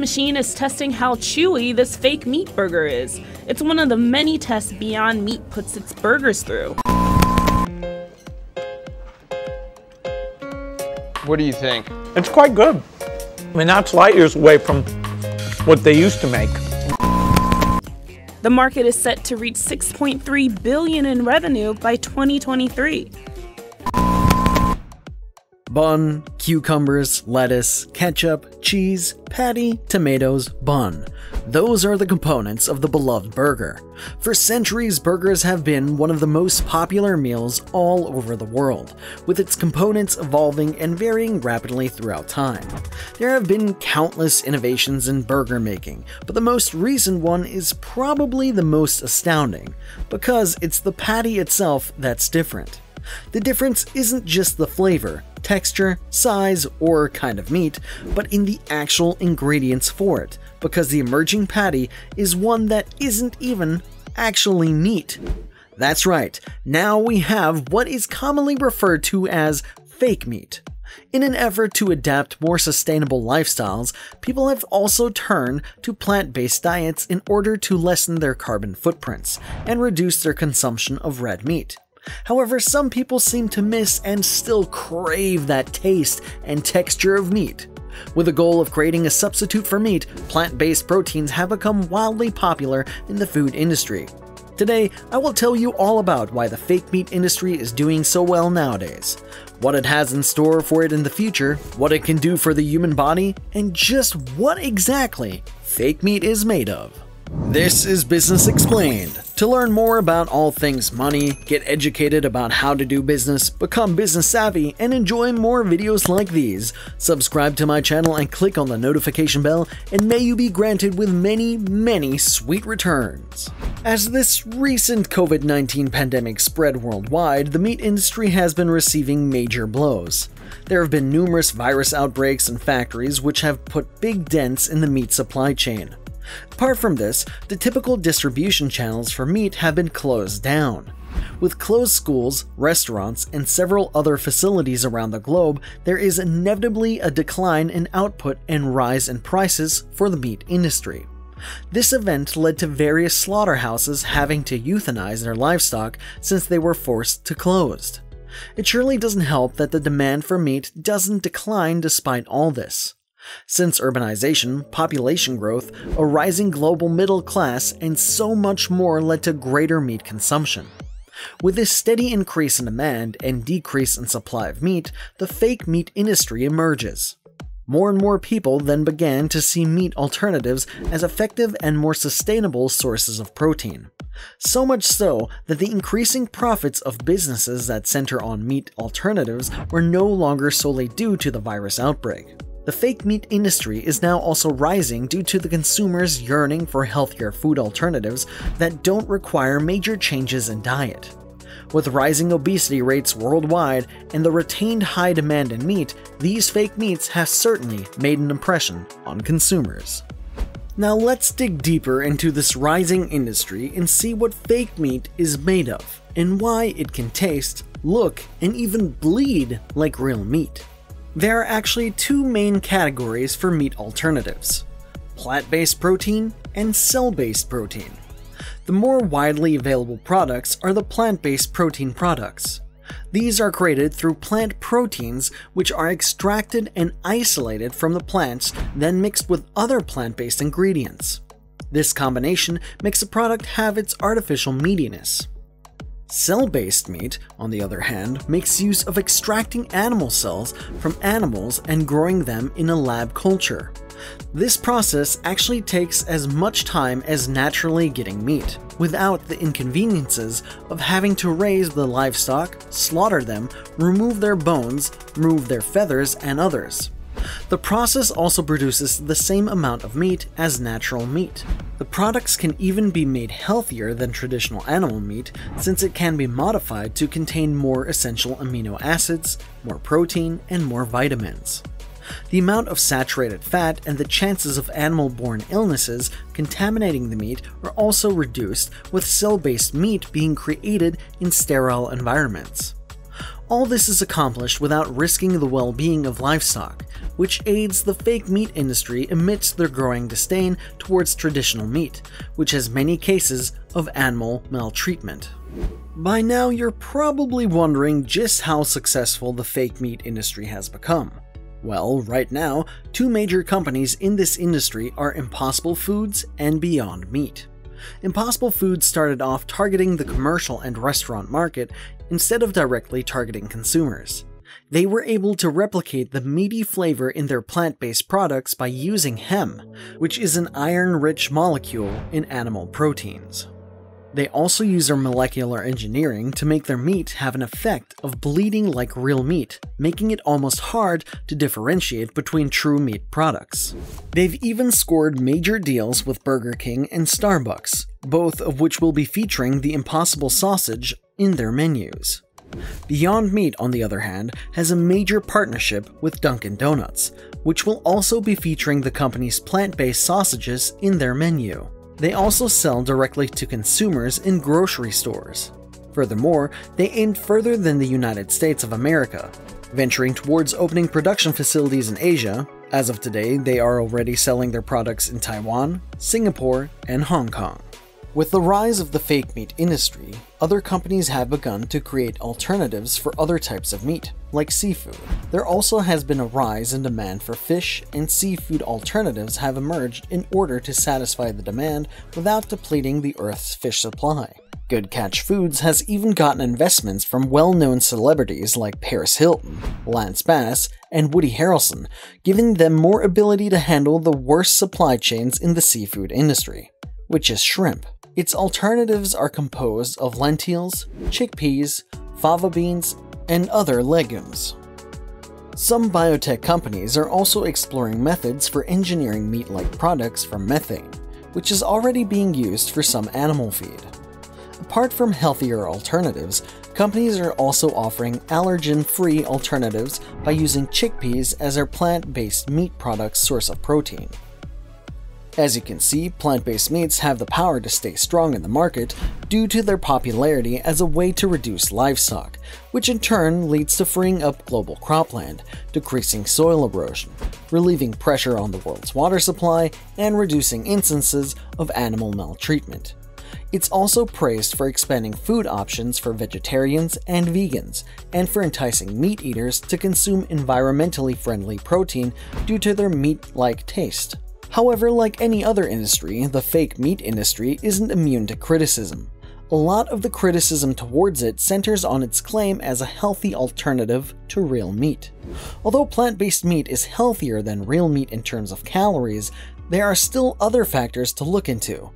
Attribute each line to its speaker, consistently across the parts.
Speaker 1: machine is testing how chewy this fake meat burger is. It's one of the many tests Beyond Meat puts its burgers through.
Speaker 2: What do you think?
Speaker 3: It's quite good. I mean, that's light years away from what they used to make.
Speaker 1: The market is set to reach 6.3 billion in revenue by 2023.
Speaker 4: Bun, cucumbers, lettuce, ketchup, cheese, patty, tomatoes, bun. Those are the components of the beloved burger. For centuries, burgers have been one of the most popular meals all over the world, with its components evolving and varying rapidly throughout time. There have been countless innovations in burger making, but the most recent one is probably the most astounding, because it's the patty itself that's different. The difference isn't just the flavor, texture, size, or kind of meat, but in the actual ingredients for it, because the emerging patty is one that isn't even actually meat. That's right, now we have what is commonly referred to as fake meat. In an effort to adapt more sustainable lifestyles, people have also turned to plant based diets in order to lessen their carbon footprints and reduce their consumption of red meat. However, some people seem to miss and still crave that taste and texture of meat. With the goal of creating a substitute for meat, plant based proteins have become wildly popular in the food industry. Today, I will tell you all about why the fake meat industry is doing so well nowadays, what it has in store for it in the future, what it can do for the human body, and just what exactly fake meat is made of. This is Business Explained. To learn more about all things money, get educated about how to do business, become business savvy, and enjoy more videos like these, subscribe to my channel and click on the notification bell, and may you be granted with many, many sweet returns. As this recent COVID 19 pandemic spread worldwide, the meat industry has been receiving major blows. There have been numerous virus outbreaks in factories which have put big dents in the meat supply chain. Apart from this, the typical distribution channels for meat have been closed down. With closed schools, restaurants, and several other facilities around the globe, there is inevitably a decline in output and rise in prices for the meat industry. This event led to various slaughterhouses having to euthanize their livestock since they were forced to close. It surely doesn't help that the demand for meat doesn't decline despite all this. Since urbanization, population growth, a rising global middle class, and so much more led to greater meat consumption. With this steady increase in demand and decrease in supply of meat, the fake meat industry emerges. More and more people then began to see meat alternatives as effective and more sustainable sources of protein. So much so that the increasing profits of businesses that center on meat alternatives were no longer solely due to the virus outbreak. The fake meat industry is now also rising due to the consumers yearning for healthier food alternatives that don't require major changes in diet. With rising obesity rates worldwide and the retained high demand in meat, these fake meats have certainly made an impression on consumers. Now let's dig deeper into this rising industry and see what fake meat is made of, and why it can taste, look, and even bleed like real meat. There are actually two main categories for meat alternatives plant based protein and cell based protein. The more widely available products are the plant based protein products. These are created through plant proteins, which are extracted and isolated from the plants, then mixed with other plant based ingredients. This combination makes a product have its artificial meatiness. Cell based meat, on the other hand, makes use of extracting animal cells from animals and growing them in a lab culture. This process actually takes as much time as naturally getting meat, without the inconveniences of having to raise the livestock, slaughter them, remove their bones, remove their feathers, and others. The process also produces the same amount of meat as natural meat. The products can even be made healthier than traditional animal meat since it can be modified to contain more essential amino acids, more protein, and more vitamins. The amount of saturated fat and the chances of animal borne illnesses contaminating the meat are also reduced, with cell based meat being created in sterile environments. All this is accomplished without risking the well being of livestock, which aids the fake meat industry amidst their growing disdain towards traditional meat, which has many cases of animal maltreatment. By now, you're probably wondering just how successful the fake meat industry has become. Well, right now, two major companies in this industry are Impossible Foods and Beyond Meat. Impossible Foods started off targeting the commercial and restaurant market instead of directly targeting consumers. They were able to replicate the meaty flavor in their plant based products by using heme, which is an iron rich molecule in animal proteins. They also use their molecular engineering to make their meat have an effect of bleeding like real meat, making it almost hard to differentiate between true meat products. They've even scored major deals with Burger King and Starbucks, both of which will be featuring the Impossible Sausage in their menus. Beyond Meat, on the other hand, has a major partnership with Dunkin' Donuts, which will also be featuring the company's plant based sausages in their menu. They also sell directly to consumers in grocery stores. Furthermore, they aimed further than the United States of America, venturing towards opening production facilities in Asia. As of today, they are already selling their products in Taiwan, Singapore, and Hong Kong. With the rise of the fake meat industry, other companies have begun to create alternatives for other types of meat, like seafood. There also has been a rise in demand for fish, and seafood alternatives have emerged in order to satisfy the demand without depleting the Earth's fish supply. Good Catch Foods has even gotten investments from well known celebrities like Paris Hilton, Lance Bass, and Woody Harrelson, giving them more ability to handle the worst supply chains in the seafood industry, which is shrimp. Its alternatives are composed of lentils, chickpeas, fava beans, and other legumes. Some biotech companies are also exploring methods for engineering meat like products from methane, which is already being used for some animal feed. Apart from healthier alternatives, companies are also offering allergen free alternatives by using chickpeas as their plant based meat product's source of protein. As you can see, plant-based meats have the power to stay strong in the market due to their popularity as a way to reduce livestock, which in turn leads to freeing up global cropland, decreasing soil erosion, relieving pressure on the world's water supply, and reducing instances of animal maltreatment. It's also praised for expanding food options for vegetarians and vegans, and for enticing meat eaters to consume environmentally friendly protein due to their meat like taste. However, like any other industry, the fake meat industry isn't immune to criticism. A lot of the criticism towards it centers on its claim as a healthy alternative to real meat. Although plant based meat is healthier than real meat in terms of calories, there are still other factors to look into.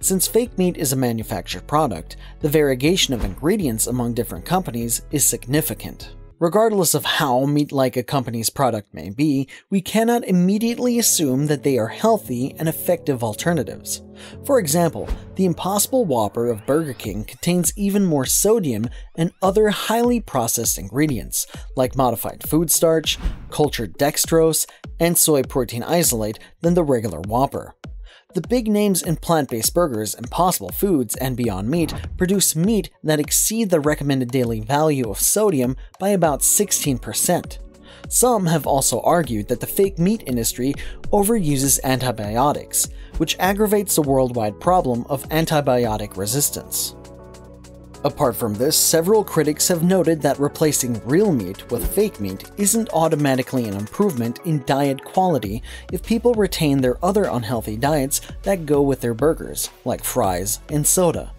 Speaker 4: Since fake meat is a manufactured product, the variegation of ingredients among different companies is significant. Regardless of how meat-like a company's product may be, we cannot immediately assume that they are healthy and effective alternatives. For example, the Impossible Whopper of Burger King contains even more sodium and other highly processed ingredients, like modified food starch, cultured dextrose, and soy protein isolate than the regular Whopper. The big names in plant-based burgers, Impossible Foods, and Beyond Meat produce meat that exceed the recommended daily value of sodium by about 16%. Some have also argued that the fake meat industry overuses antibiotics, which aggravates the worldwide problem of antibiotic resistance. Apart from this, several critics have noted that replacing real meat with fake meat isn't automatically an improvement in diet quality if people retain their other unhealthy diets that go with their burgers, like fries and soda.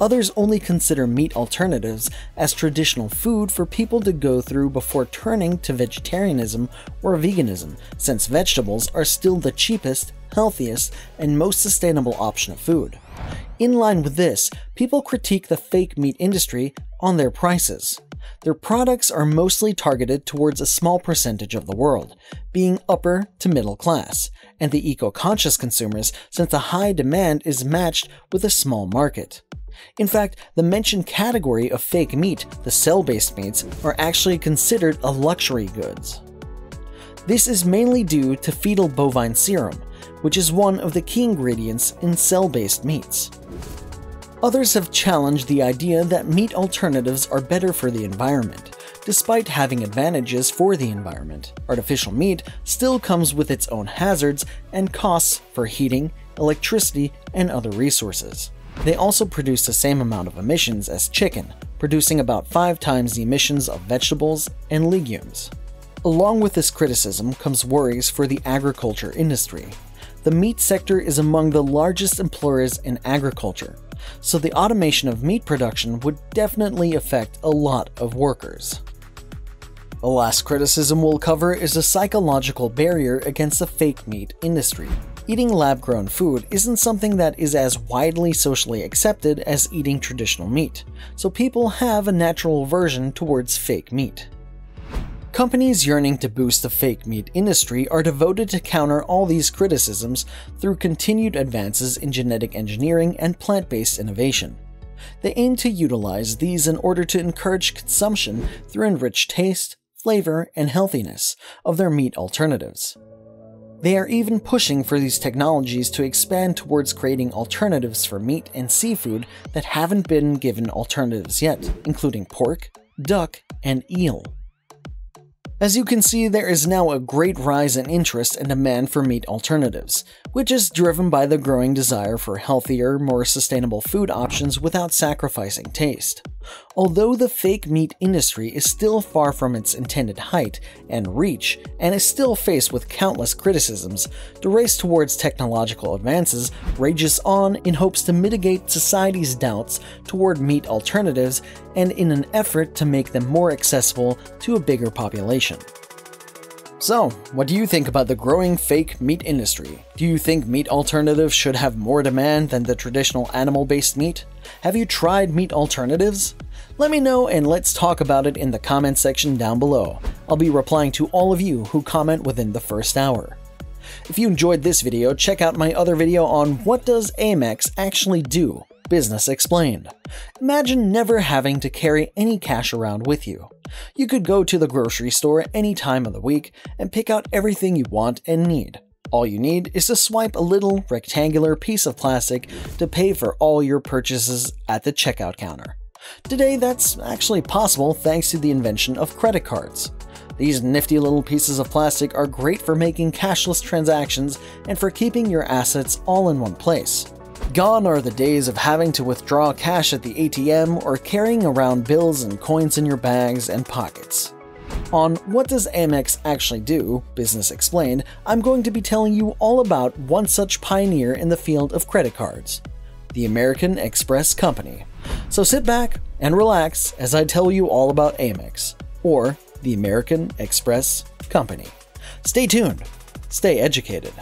Speaker 4: Others only consider meat alternatives as traditional food for people to go through before turning to vegetarianism or veganism, since vegetables are still the cheapest, healthiest, and most sustainable option of food. In line with this, people critique the fake meat industry on their prices. Their products are mostly targeted towards a small percentage of the world, being upper to middle class, and the eco conscious consumers since the high demand is matched with a small market. In fact, the mentioned category of fake meat, the cell based meats, are actually considered a luxury goods. This is mainly due to fetal bovine serum, which is one of the key ingredients in cell based meats. Others have challenged the idea that meat alternatives are better for the environment, despite having advantages for the environment. Artificial meat still comes with its own hazards and costs for heating, electricity, and other resources. They also produce the same amount of emissions as chicken, producing about five times the emissions of vegetables and legumes. Along with this criticism comes worries for the agriculture industry. The meat sector is among the largest employers in agriculture, so the automation of meat production would definitely affect a lot of workers. The last criticism we'll cover is a psychological barrier against the fake meat industry. Eating lab grown food isn't something that is as widely socially accepted as eating traditional meat, so people have a natural aversion towards fake meat. Companies yearning to boost the fake meat industry are devoted to counter all these criticisms through continued advances in genetic engineering and plant based innovation. They aim to utilize these in order to encourage consumption through enriched taste, flavor, and healthiness of their meat alternatives. They are even pushing for these technologies to expand towards creating alternatives for meat and seafood that haven't been given alternatives yet, including pork, duck, and eel. As you can see, there is now a great rise in interest and demand for meat alternatives, which is driven by the growing desire for healthier, more sustainable food options without sacrificing taste. Although the fake meat industry is still far from its intended height and reach, and is still faced with countless criticisms, the race towards technological advances rages on in hopes to mitigate society's doubts toward meat alternatives and in an effort to make them more accessible to a bigger population. So, what do you think about the growing fake meat industry? Do you think meat alternatives should have more demand than the traditional animal based meat? Have you tried meat alternatives? Let me know and let's talk about it in the comment section down below. I'll be replying to all of you who comment within the first hour. If you enjoyed this video, check out my other video on what does Amex actually do? Business Explained. Imagine never having to carry any cash around with you. You could go to the grocery store any time of the week and pick out everything you want and need. All you need is to swipe a little rectangular piece of plastic to pay for all your purchases at the checkout counter. Today, that's actually possible thanks to the invention of credit cards. These nifty little pieces of plastic are great for making cashless transactions and for keeping your assets all in one place. Gone are the days of having to withdraw cash at the ATM or carrying around bills and coins in your bags and pockets. On What Does Amex Actually Do? Business Explained, I'm going to be telling you all about one such pioneer in the field of credit cards the American Express Company. So sit back and relax as I tell you all about Amex, or the American Express Company. Stay tuned, stay educated.